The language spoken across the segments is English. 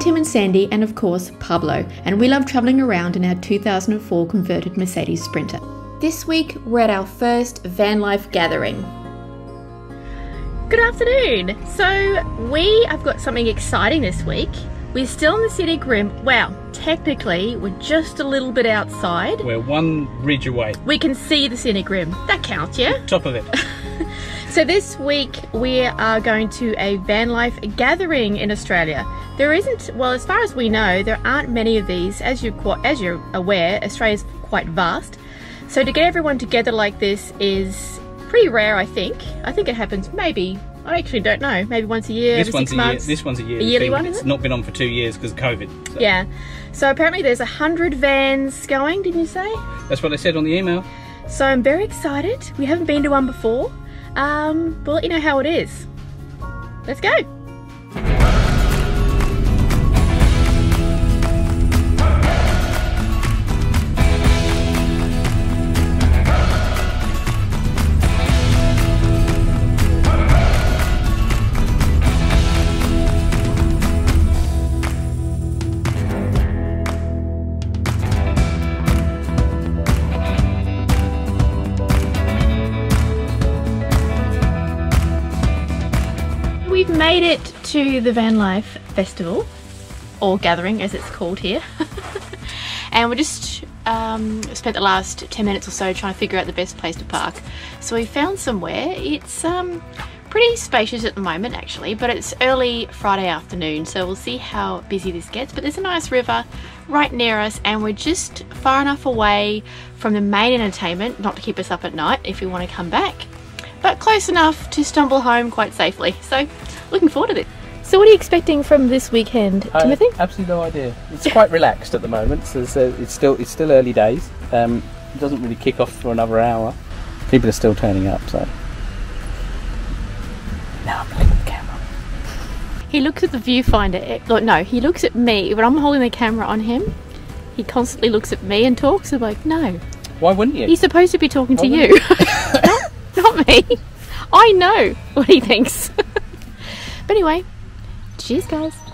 Hi guys, we're Tim and Sandy, and of course, Pablo, and we love travelling around in our 2004 converted Mercedes Sprinter. This week, we're at our first van life gathering. Good afternoon. So, we have got something exciting this week. We're still in the scenic rim. Wow, technically, we're just a little bit outside. We're one ridge away. We can see the scenic rim. That counts, yeah? Top of it. So this week we are going to a van life gathering in Australia. There isn't, well, as far as we know, there aren't many of these. As you as you're aware, Australia's quite vast. So to get everyone together like this is pretty rare, I think. I think it happens maybe. I actually don't know. Maybe once a year, this one's six a months. year. This one's a year. A yearly thing. one, It's it? not been on for two years because of COVID. So Yeah. So apparently there's a hundred vans going. Didn't you say? That's what I said on the email. So I'm very excited. We haven't been to one before. Um, we'll let you know how it is. Let's go. To the Van Life Festival, or gathering as it's called here. and we just um, spent the last 10 minutes or so trying to figure out the best place to park. So we found somewhere. It's um, pretty spacious at the moment actually, but it's early Friday afternoon, so we'll see how busy this gets. But there's a nice river right near us, and we're just far enough away from the main entertainment not to keep us up at night if we want to come back but close enough to stumble home quite safely. So, looking forward to this. So, what are you expecting from this weekend, Uh, Timothy? Absolutely no idea. It's quite relaxed at the moment. So it's, uh, it's still it's still early days. Um, it doesn't really kick off for another hour. People are still turning up. So now I'm playing with the camera. He looks at the viewfinder. eh, Look, no, he looks at me. When I'm holding the camera on him, he constantly looks at me and talks. I'm like, no, Why wouldn't you? he's supposed to be talking to Oh, you, not, not me. I know what he thinks. but anyway, cheers, guys.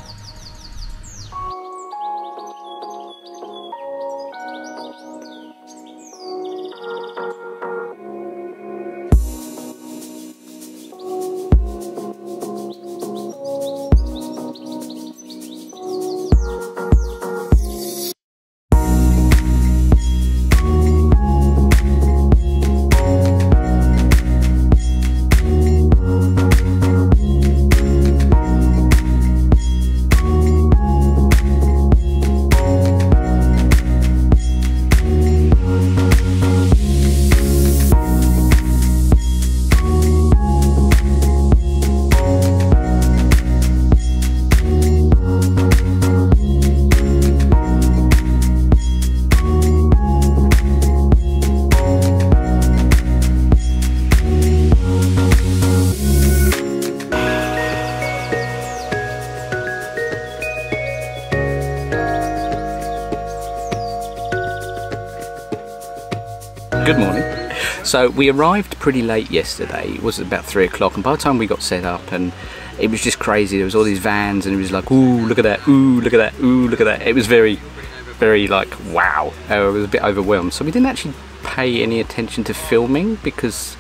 So we arrived pretty late yesterday. It was about three o'clock, and by the time we got set up, and it was just crazy. There was all these vans, and it was like, ooh, look at that, ooh, look at that, ooh, look at that. It was very, very like, wow. I was a bit overwhelmed. So we didn't actually pay any attention to filming because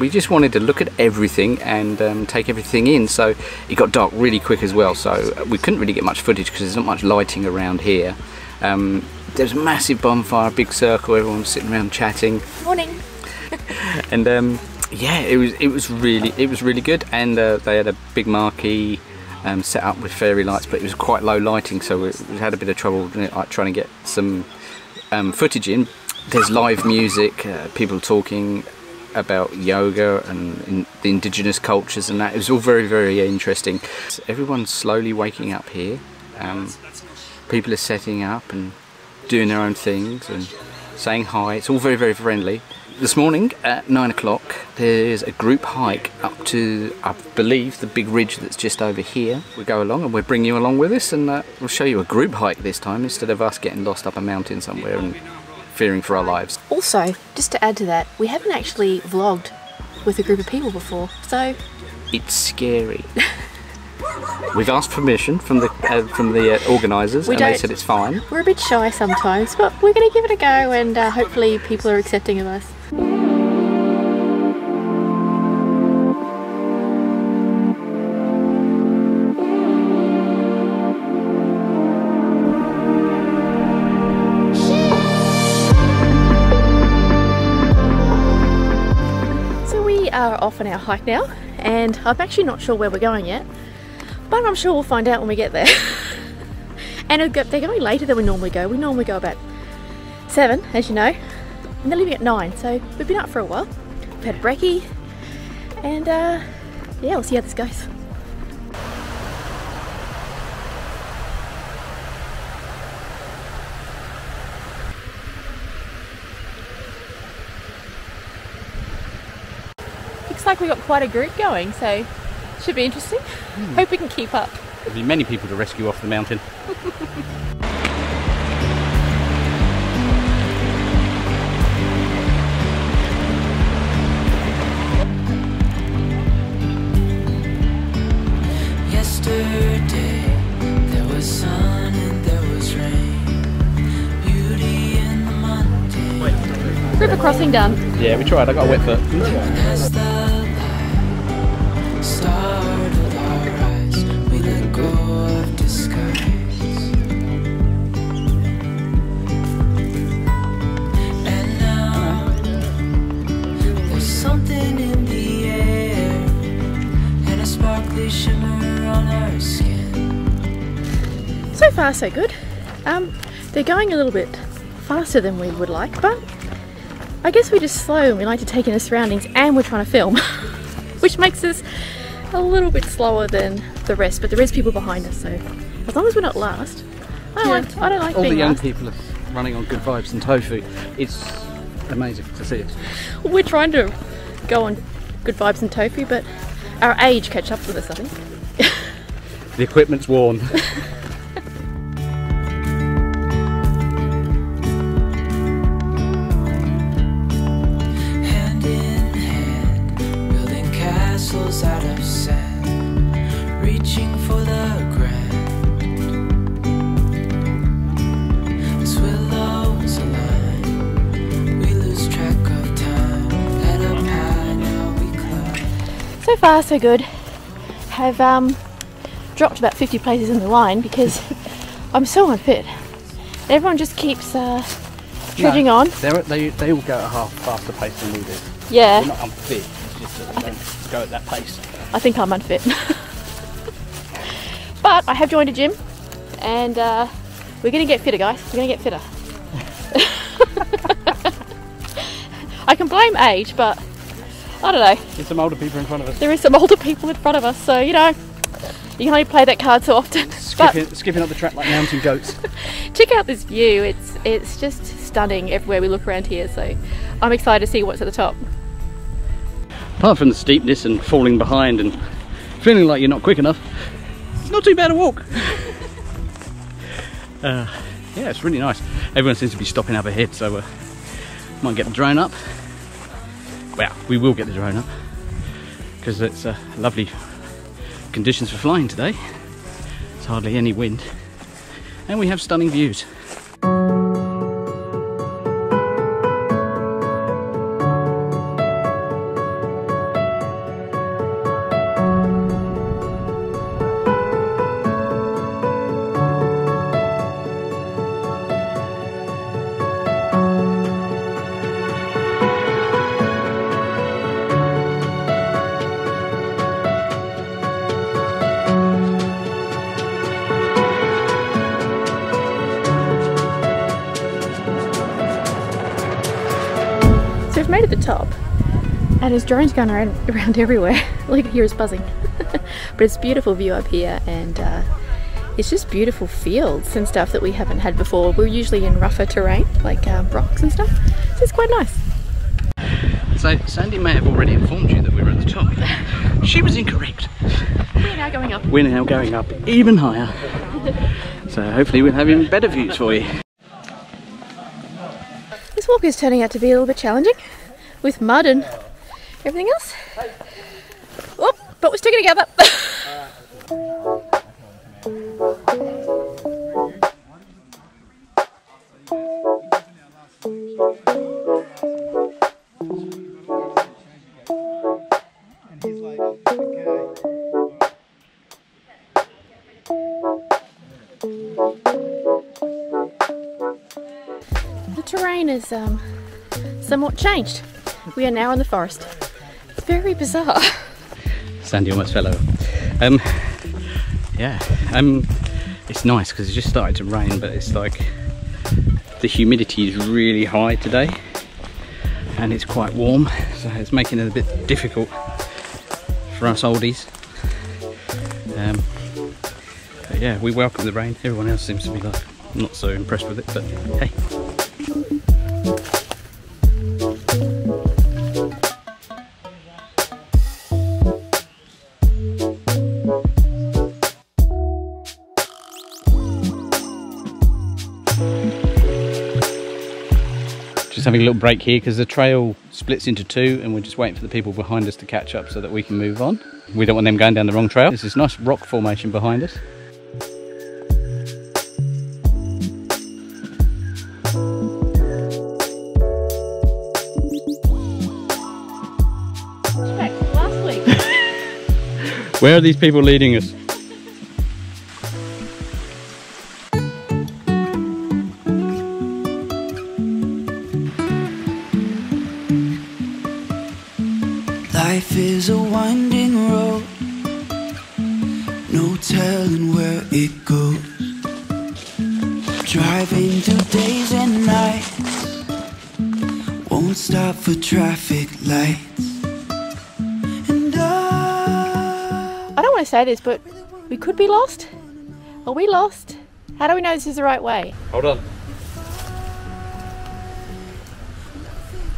we just wanted to look at everything and um, take everything in. So it got dark really quick as well. So we couldn't really get much footage because there's not much lighting around here. Um, there's a massive bonfire, big circle, everyone's sitting around chatting, Morning. and um, yeah, it was it was really it was really good. And uh, they had a big marquee um, set up with fairy lights, but it was quite low lighting, so we, had a bit of trouble like, trying to get some um, footage in. There's live music, uh, people talking about yoga and in, the indigenous cultures and that. It was all very, very interesting. Everyone's slowly waking up here. Um, people are setting up and doing their own things and saying hi. It's all very, very friendly. This morning at nine o'clock, there's a group hike up to, I believe, the big ridge that's just over here. We go along and we'll bring you along with us and uh, we'll show you a group hike this time instead of us getting lost up a mountain somewhere and fearing for our lives. Also, just to add to that, we haven't actually vlogged with a group of people before, so It's scary. we've asked permission from the uh, from the uh, organisers, We and they said it's fine. We're a bit shy sometimes, but we're going to give it a go and uh, hopefully people are accepting of us. Off on our hike now, and I'm actually not sure where we're going yet, but I'm sure we'll find out when we get there. and go- they're going later than we normally go. We normally go about seven, as you know, and they're leaving at nine. So we've been up for a while. We've had brekkie, and uh, yeah, we'll see how this goes. Like we got quite a group going, so should be interesting. Hmm. Hope we can keep up. There'll be many people to rescue off the mountain. Yesterday there was sun and there was rain. Beauty in the mundane. River crossing done. Yeah, we tried. I got a wet foot. Far, so good. Um, they're going a little bit faster than we would like, but I guess we're just slow and we like to take in the surroundings and we're trying to film, which makes us a little bit slower than the rest, but there is people behind us, so as long as we're not last. I don't like, I don't like All the young last. people are running on good vibes and tofu. It's amazing to see it. We're trying to go on good vibes and tofu, but our age catch up with us, I think. The equipment's worn. So far, so good. Have um, dropped about 50 places in the line because I'm so unfit. Everyone just keeps uh, trudging on. They're, they they all go at a half faster pace than we do. Yeah, We're not unfit. It's just that they don't go at that pace. I think I'm unfit. but I have joined a gym and uh, we're going to get fitter, guys. We're going to get fitter. I can blame age, but I don't know. Get some older people in front of us. There is some older people in front of us, so you know, you can only play that card so often. Skipping, skipping up the track like mountain goats. check out this view. It's it's just stunning everywhere we look around here. So I'm excited to see what's at the top. Apart from the steepness and falling behind and feeling like you're not quick enough, it's not too bad a walk. uh, yeah, it's really nice. Everyone seems to be stopping up ahead, so uh, might get the drone up. Well, we will get the drone up because it's uh, lovely conditions for flying today. It's hardly any wind, and we have stunning views. The top, and his drone's going around, around everywhere. All you can hear is buzzing. but it's a beautiful view up here, and uh, it's just beautiful fields and stuff that we haven't had before. We're usually in rougher terrain, like um, rocks and stuff. So it's quite nice. So Sandy may have already informed you that we were at the top. She was incorrect. We're now going up. We're now going up even higher. So hopefully we'll have even better views for you. This walk is turning out to be a little bit challenging with mud and everything else. Oh, but we're sticking together. the terrain is um, somewhat changed. We are now in the forest. Very bizarre. Sandy almost fell over. Um, yeah, um, it's nice because it just started to rain, but it's like the humidity is really high today, and it's quite warm, so it's making it a bit difficult for us oldies. Um, yeah, we welcome the rain. Everyone else seems to be like not so impressed with it, but hey. Having a little break here because the trail splits into two and we're just waiting for the people behind us to catch up so that we can move on. We don't want them going down the wrong trail. There's this nice rock formation behind us. Back to last week. Where are these people leading us? Life is a winding road, no telling where it goes. Driving through days and nights, won't stop for traffic lights. And I, I don't want to say this, but we could be lost. Are we lost? How do we know this is the right way? Hold on.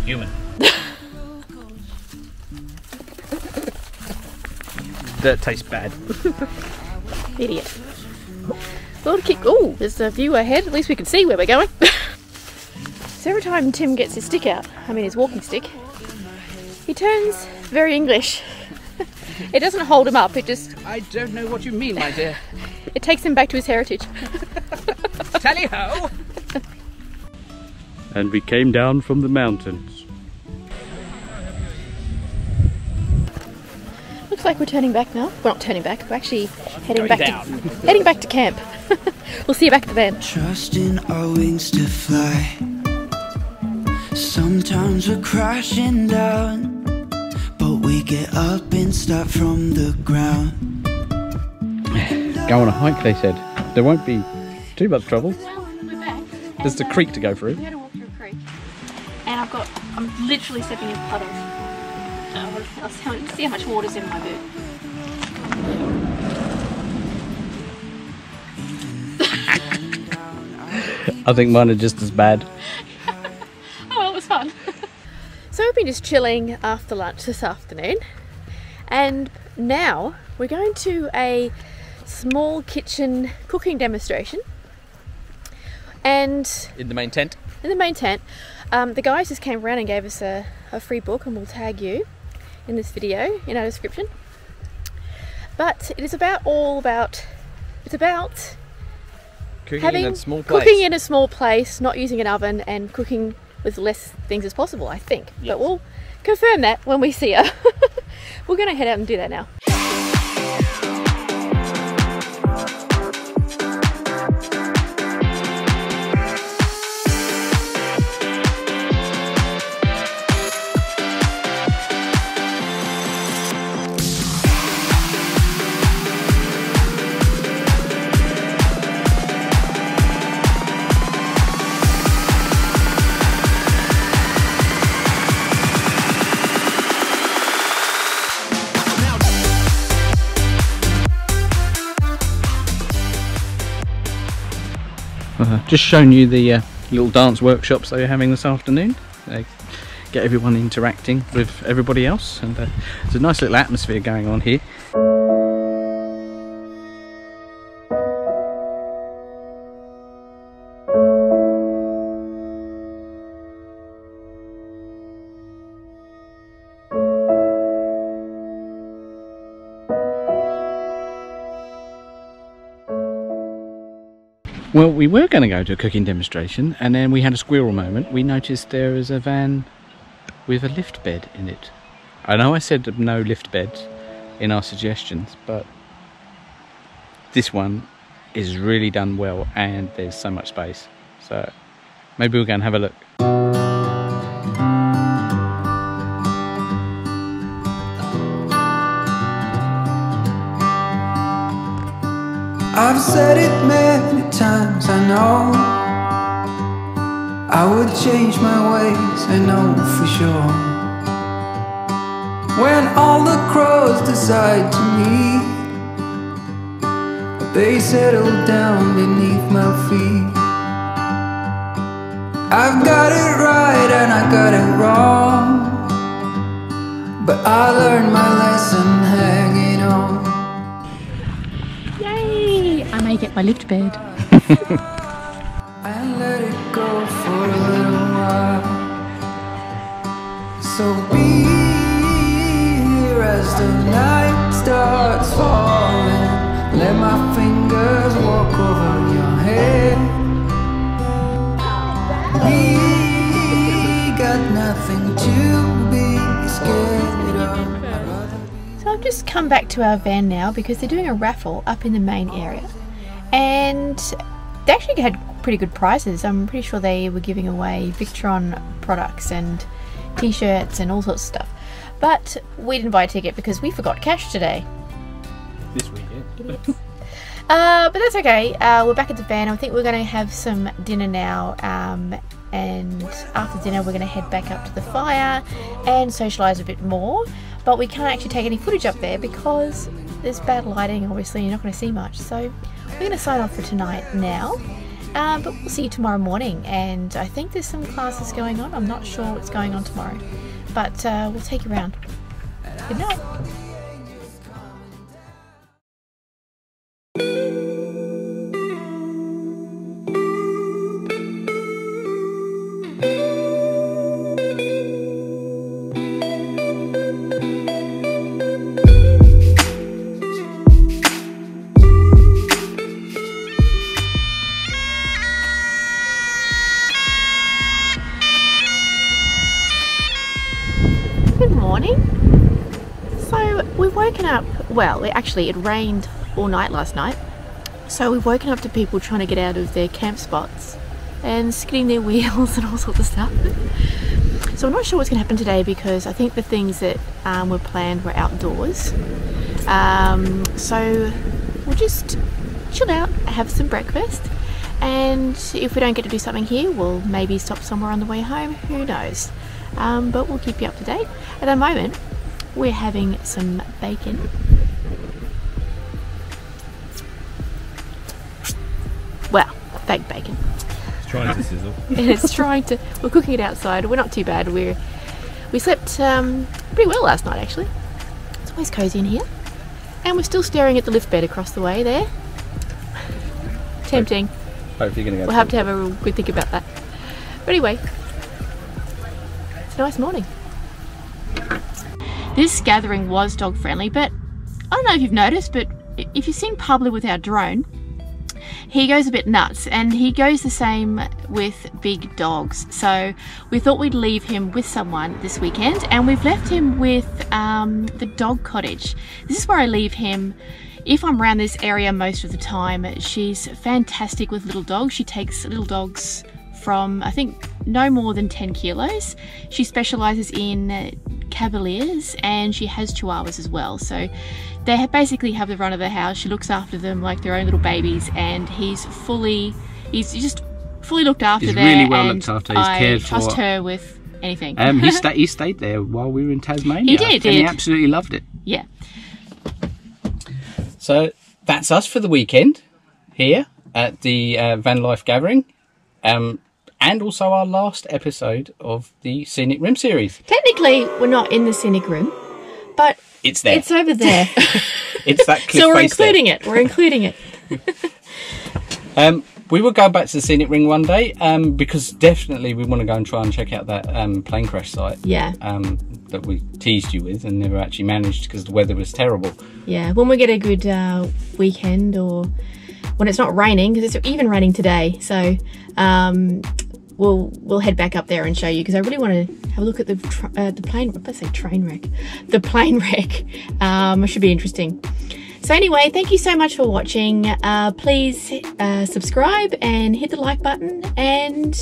Human. That tastes bad. Idiot. Well, to kick. Oh, there's a view ahead. At least we can see where we're going. so every time Tim gets his stick out, I mean his walking stick, he turns very English. it doesn't hold him up. It just I don't know what you mean, my dear. it takes him back to his heritage. Tally ho! and we came down from the mountains. Looks like we're turning back now. We're not turning back. We're actually heading Going back down. to heading back to camp. we'll see you back at the van. trusting our wings to fly. Sometimes we're crashing down, but we get up and start from the ground. Go on a hike, they said. There won't be too much trouble. Well, we're back. There's the creek to go through. We had to walk through a creek, and I've got I'm literally stepping in puddles. I'll see- see how much water's in my boot. I think mine are just as bad. Oh well, it was fun. so we've been just chilling after lunch this afternoon, and now we're going to a small kitchen cooking demonstration. And In the main tent. in the main tent, um, the guys just came around and gave us a, a free book, and we'll tag you in this video in our description. But it is about all about it's about Cooking having in a small place. cooking in a small place, not using an oven, and cooking with less things as possible. I think, but we'll confirm that when we see her. We're going to head out and do that now. Just showing you the uh, little dance workshops they were having this afternoon. They get everyone interacting with everybody else, and uh, there's a nice little atmosphere going on here. Well, we were going to go to a cooking demonstration, and then we had a squirrel moment. We noticed there is a van with a lift bed in it. I know I said no lift beds in our suggestions, but this one is really done well and there's so much space. So maybe we'll go and have a look. I've said it many times, I know. I would change my ways, I know for sure. When all the crows decide to meet, they settle down beneath my feet. I've got it right and I got it wrong. But I learned my lesson hanging on. Yay! I may get my lift bed. and let it go for a little while. So be here as the night starts falling. Let my fingers walk over your head. We got nothing to be scared of. Just come back to our van now because they're doing a raffle up in the main area. And they actually had pretty good prices. I'm pretty sure they were giving away Victron products and t-shirts and all sorts of stuff. But we didn't buy a ticket because we forgot cash today. This weekend. Uh, but that's okay. Uh, we're back at the van. I think we're going to have some dinner now. Um, and after dinner, we're going to head back up to the fire and socialise a bit more. But we can't actually take any footage up there because there's bad lighting, obviously, you're not going to see much. So we're going to sign off for tonight now. Um, but we'll see you tomorrow morning. And I think there's some classes going on. I'm not sure what's going on tomorrow. But uh, we'll take you around. Good night. Well, it, actually, it rained all night last night. So we've woken up to people trying to get out of their camp spots and skidding their wheels and all sorts of stuff. So I'm not sure what's going to happen today because I think the things that um, were planned were outdoors. Um, so we'll just chill out, have some breakfast, and if we don't get to do something here, we'll maybe stop somewhere on the way home. Who knows? Um, but we'll keep you up to date. At the moment, we're having some bacon. Fake bacon. It's trying to sizzle. and it's trying to. We're cooking it outside. We're not too bad. We're we slept um, pretty well last night actually. It's always cozy in here, and we're still staring at the lift bed across the way there. Tempting. Hope you're to go. We'll have to have a real good think about that. But anyway, it's a nice morning. This gathering was dog friendly, but I don't know if you've noticed, but if you've seen Pablo with our drone, he goes a bit nuts and he goes the same with big dogs. So we thought we'd leave him with someone this weekend and we've left him with um, the dog cottage. This is where I leave him if I'm around this area most of the time. She's fantastic with little dogs. She takes little dogs from I think no more than 10 kilos. She specializes in uh, cavaliers and she has chihuahuas as well. So they have basically have the run of the house. She looks after them like their own little babies and he's fully, he's just fully looked after He's there. really well looked after. He's I cared trust for. her with anything. Um, he, sta- he stayed there while we were in Tasmania. He did, And he absolutely loved it. yeah. So that's us for the weekend here at the uh, Van Life Gathering. Um, and also our last episode of the Scenic Rim series. Technically, we're not in the Scenic Rim, but It's there. it's over there. It's that cliff so we're face there. including it. We're including it. Um, we will go back to the Scenic Rim one day um, because definitely we want to go and try and check out that um, plane crash site Yeah. um, that we teased you with and never actually managed because the weather was terrible. Yeah, when we get a good uh, weekend or when it's not raining, because it's even raining today, so um, we'll we'll head back up there and show you because I really want to have a look at the tr- uh, the plane. Let's say train wreck, the plane wreck. Um, it should be interesting. So anyway, thank you so much for watching. Uh, please uh, subscribe and hit the like button and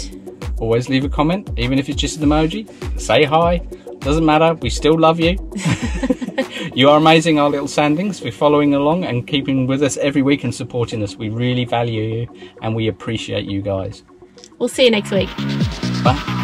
Always leave a comment, even if it's just an emoji. Say hi. Doesn't matter. We still love you. you are amazing, our little sandings, for following along and keeping with us every week and supporting us. We really value you and we appreciate you guys. We'll see you next week. Bye.